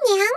娘